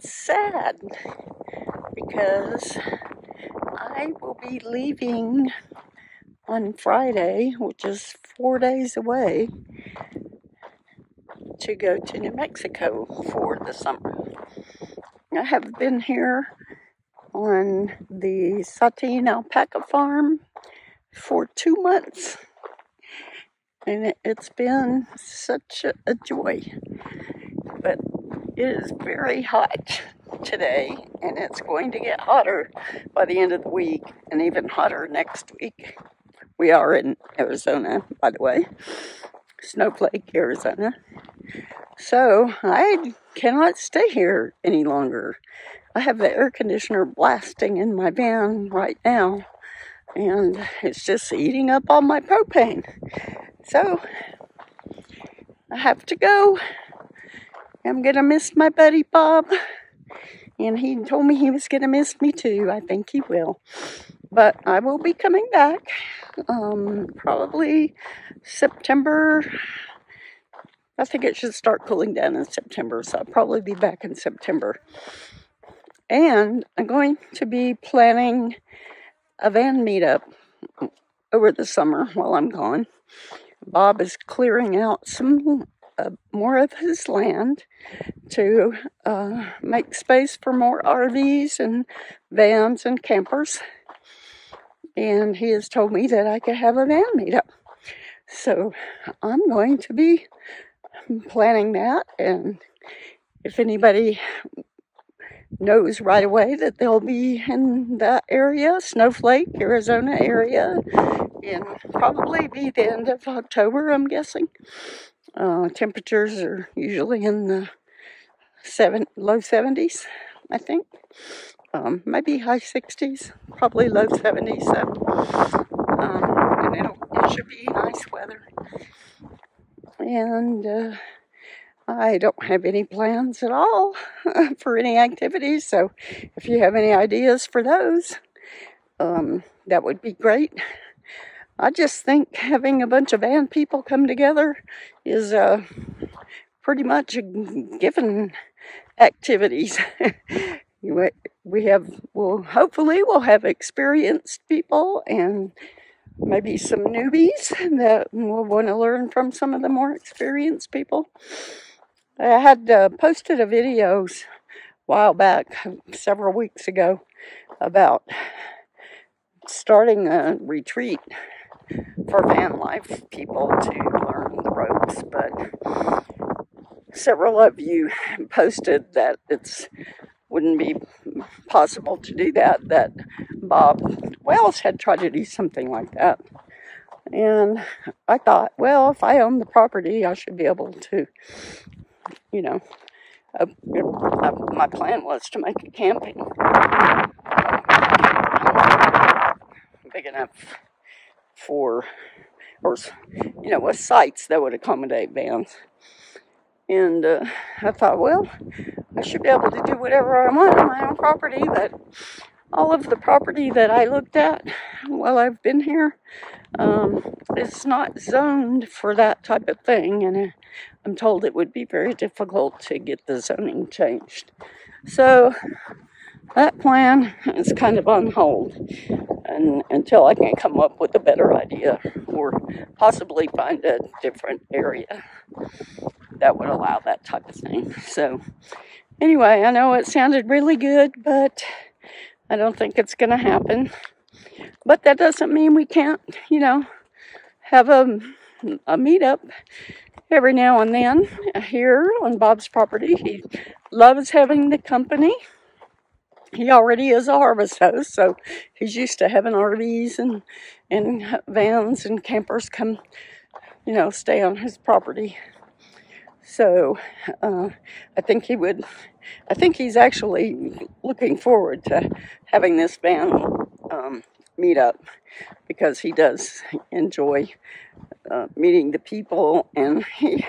sad because I will be leaving on Friday, which is four days away, to go to New Mexico for the summer. I have been here on the Sa'Teen Alpaca Farm for two months, and it's been such a joy. It is very hot today, and it's going to get hotter by the end of the week, and even hotter next week. We are in Arizona, by the way, Snowflake, Arizona. So I cannot stay here any longer. I have the air conditioner blasting in my van right now, and it's just eating up all my propane. So I have to go. I'm gonna miss my buddy Bob, and he told me he was gonna miss me too. I think he will. But I will be coming back um, probably September. I think it should start cooling down in September, so I'll probably be back in September. And I'm going to be planning a van meetup over the summer while I'm gone. Bob is clearing out some uh, more of his land to uh, make space for more RVs and vans and campers and he has told me that I could have a van meetup. So I'm going to be planning that, and if anybody knows right away that they'll be in that area, Snowflake, Arizona area, in probably be the end of October, I'm guessing. Uh, temperatures are usually in the seven low 70s, I think um, maybe high 60s, probably low 70s. So, um, and it'll, it should be nice weather. And uh, I don't have any plans at all for any activities. So, if you have any ideas for those, um, that would be great. I just think having a bunch of band people come together is uh, pretty much a given activities. we have well hopefully we'll have experienced people and maybe some newbies that will want to learn from some of the more experienced people i had uh, posted a video a while back several weeks ago about starting a retreat for van life people to learn the ropes but several of you posted that it's wouldn't be possible to do that, that Bob Wells had tried to do something like that. And I thought, well, if I own the property, I should be able to, you know, uh, uh, my plan was to make a camping big enough for, or, you know, sites that would accommodate vans. And uh, I thought, well, I should be able to do whatever I want on my own property. But all of the property that I looked at while I've been here um, is not zoned for that type of thing. And I'm told it would be very difficult to get the zoning changed. So that plan is kind of on hold and, until I can come up with a better idea or possibly find a different area that would allow that type of thing. So, anyway, I know it sounded really good, but I don't think it's going to happen. But that doesn't mean we can't, you know, have a, a meetup every now and then here on Bob's property. He loves having the company. He already is a harvest host, so he's used to having RVs and, and vans and campers come, you know, stay on his property. So uh, I think he would, I think he's actually looking forward to having this van um, meet up because he does enjoy uh, meeting the people and he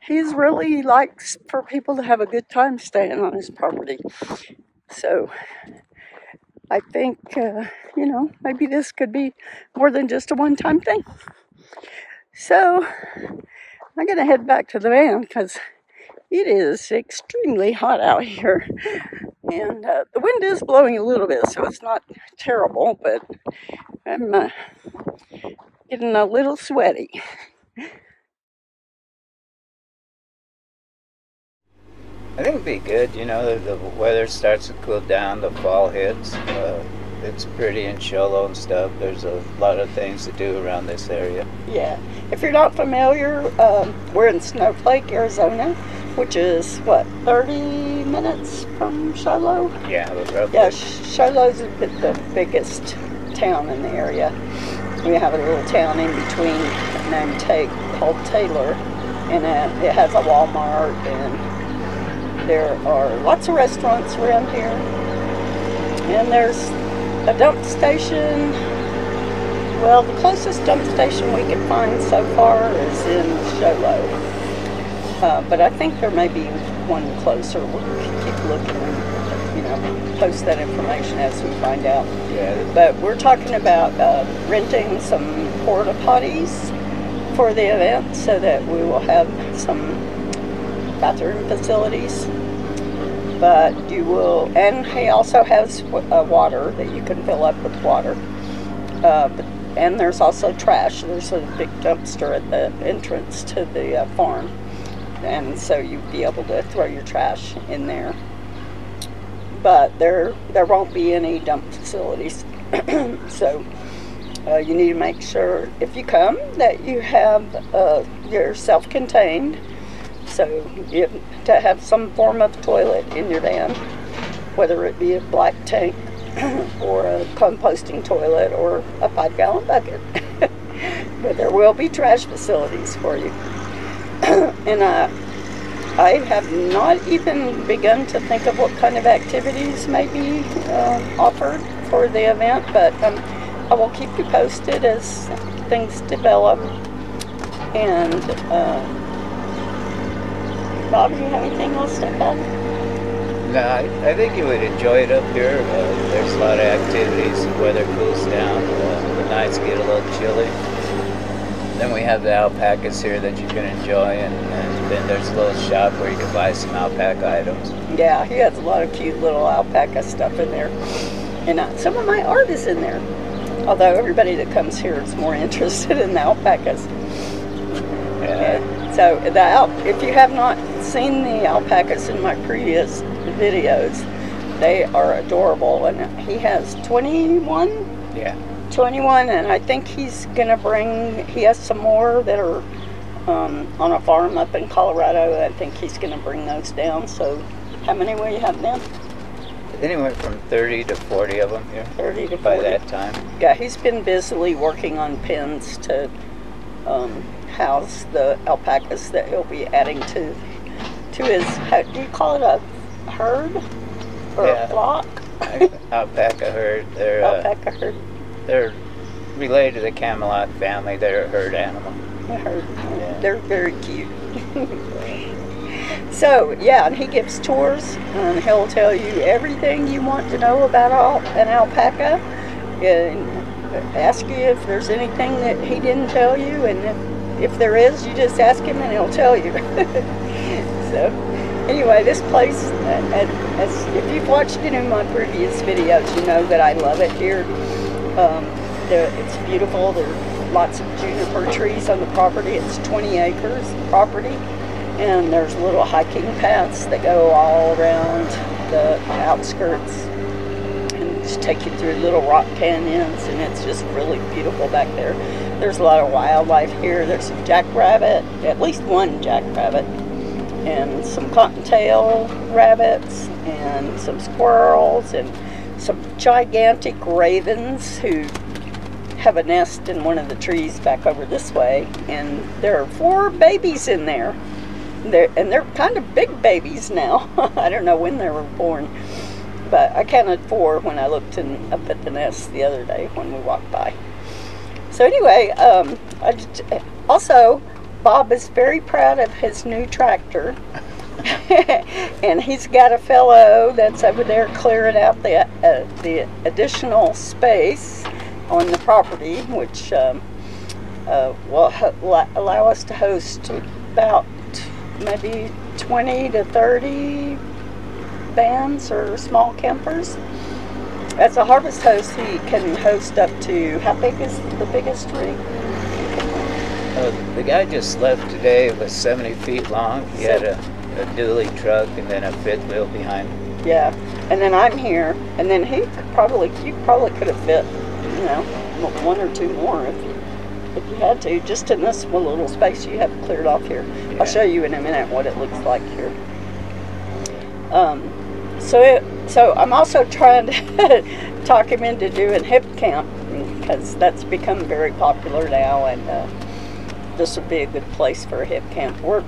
he's really likes for people to have a good time staying on his property. So I think, uh, you know, maybe this could be more than just a one time thing. So I'm going to head back to the van because It is extremely hot out here, and uh, the wind is blowing a little bit, so it's not terrible, but I'm uh, getting a little sweaty. I think it'd be good. You know, the, the weather starts to cool down, the fall hits. Uh, it's pretty in Show and stuff. There's a lot of things to do around this area. Yeah. If you're not familiar, um, we're in Snowflake, Arizona, which is what 30 minutes from Show Low. Yeah, roughly. Yeah, Show Low's the biggest town in the area. We have a little town in between named Tate called Taylor, and uh, it has a Walmart, and there are lots of restaurants around here. And there's a dump station. Well, the closest dump station we can find so far is in Show Low. Uh, but I think there may be one closer. We'll keep looking and, you know, post that information as we find out. Yeah. But we're talking about uh, renting some porta potties for the event so that we will have some bathroom facilities but you will, and he also has uh, water that you can fill up with water. Uh, and there's also trash. There's a big dumpster at the entrance to the uh, farm, and so you'd be able to throw your trash in there. But there, there won't be any dump facilities. so uh, you need to make sure if you come that you have uh, your self-contained so to have some form of toilet in your van, whether it be a black tank or a composting toilet or a five gallon bucket. but there will be trash facilities for you. and I have not even begun to think of what kind of activities may be uh, offered for the event, but um, I will keep you posted as things develop. And uh, Bob, do you have anything else to add? No, I, I think you would enjoy it up here. Uh, there's a lot of activities. The weather cools down. Uh, the nights get a little chilly. Then we have the alpacas here that you can enjoy, and, and then there's a little shop where you can buy some alpaca items. Yeah, he has a lot of cute little alpaca stuff in there. And uh, some of my art is in there. Although everybody that comes here is more interested in the alpacas. Yeah. yeah. So the if you have not seen the alpacas in my previous videos. They are adorable, and he has 21. Yeah. 21, and I think he's gonna bring. He has some more that are um, on a farm up in Colorado. I think he's gonna bring those down. So, how many will you have now? Anywhere from 30 to 40 of them here. 30 to 40. By that time. Yeah, he's been busily working on pens to um, house the alpacas that he'll be adding to to his, how, do you call it a herd or yeah. a flock? alpaca herd. They're, uh, alpaca herd. They're related to the camelid family. They're a herd animal. A herd. Yeah. They're very cute. so yeah, and he gives tours, and he'll tell you everything you want to know about an alpaca, and ask you if there's anything that he didn't tell you, and if, if there is, you just ask him and he'll tell you. So anyway, this place, uh, as if you've watched any of my previous videos, you know that I love it here. Um, it's beautiful. There are lots of juniper trees on the property. It's 20 acres property. And there's little hiking paths that go all around the outskirts and just take you through little rock canyons. And it's just really beautiful back there. There's a lot of wildlife here. There's a jackrabbit, at least one jackrabbit and some cottontail rabbits and some squirrels and some gigantic ravens who have a nest in one of the trees back over this way. And there are four babies in there. They're, and they're kind of big babies now. I don't know when they were born but I counted four when I looked in, up at the nest the other day when we walked by. So anyway um, I just, also Bob is very proud of his new tractor. and he's got a fellow that's over there clearing out the, uh, the additional space on the property, which um, uh, will allow us to host about maybe 20 to 30 vans or small campers. As a harvest host, he can host up to how big is the biggest rig? Uh, the guy just left today. It was 70 feet long. He had a, a dually truck and then a fifth wheel behind. Him. Yeah, and then I'm here, and then he could probably you probably could have fit, you know, one or two more if you if you had to, just in this one little space you have cleared off here. Yeah. I'll show you in a minute what it looks like here. Um, so it, so I'm also trying to talk him into doing hip camp because that's become very popular now, and uh, this would be a good place for a Hipcamp. We're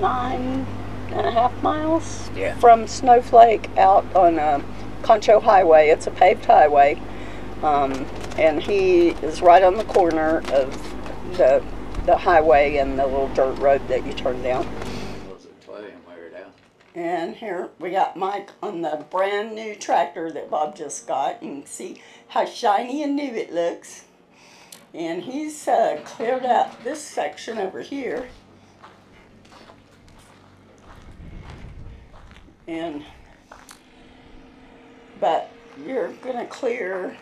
nine and a half miles Yeah. from Snowflake out on uh, Concho Highway. It's a paved highway, um, and he is right on the corner of the the highway and the little dirt road that you turn down. Close the toilet and wear it out. And here we got Mike on the brand new tractor that Bob just got. You can see how shiny and new it looks. And he's uh, cleared out this section over here. And, but you're gonna clear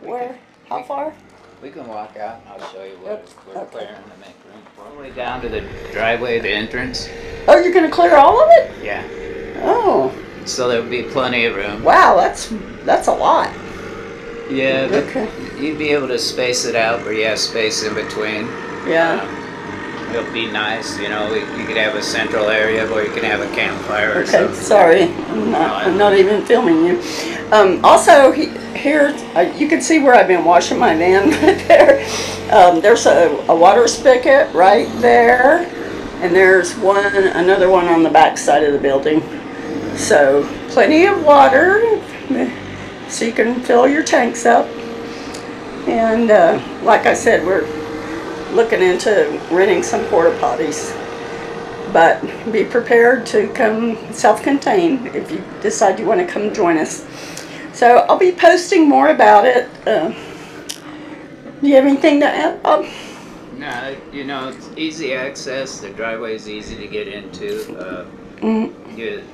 where, how far? We can walk out and I'll show you what Oops, we're okay. clearing to make room. All the way down to the driveway, the entrance. Oh, you're gonna clear all of it? Yeah. Oh, So there'll be plenty of room. wow, that's, that's a lot. Yeah, but Okay. you'd be able to space it out where you have space in between. Yeah. Um, it'll be nice, you know. You could have a central area where you can have a campfire or Okay, something. sorry, I'm not, I'm not even filming you. Um, also, he, here, uh, you can see where I've been washing my van right there. Um, there's a, a water spigot right there, and there's one, another one on the back side of the building. So, plenty of water, so you can fill your tanks up. And, uh, like I said, we're looking into renting some porta potties but be prepared to come self-contained if you decide you want to come join us. So I'll be posting more about it. Uh, do you have anything to add, Bob? No, you know, it's easy access. The driveway is easy to get into. Uh, Mm, you,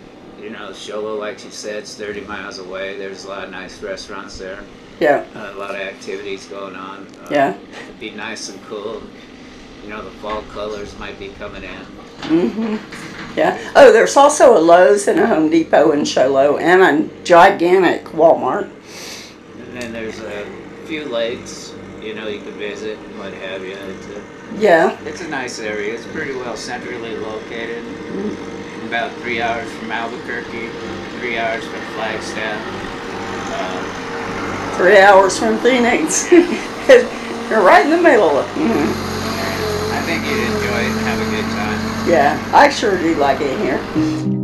you know, Show Low, like you said, it's 30 miles away. There's a lot of nice restaurants there. yeah, Uh, a lot of activities going on. Uh, yeah. It'd be nice and cool. You know, the fall colors might be coming in. Mm-hmm. Yeah. Oh, there's also a Lowe's and a Home Depot in Show Low and a gigantic Walmart. And then there's a few lakes, you know, you could visit and what have you. It's a, Yeah. it's a nice area. It's pretty well centrally located. About three hours from Albuquerque, three hours from Flagstaff. Uh, Three hours from Phoenix. You're right in the middle of mhm. I think you'd enjoy it and have a good time. Yeah, I sure do like it here.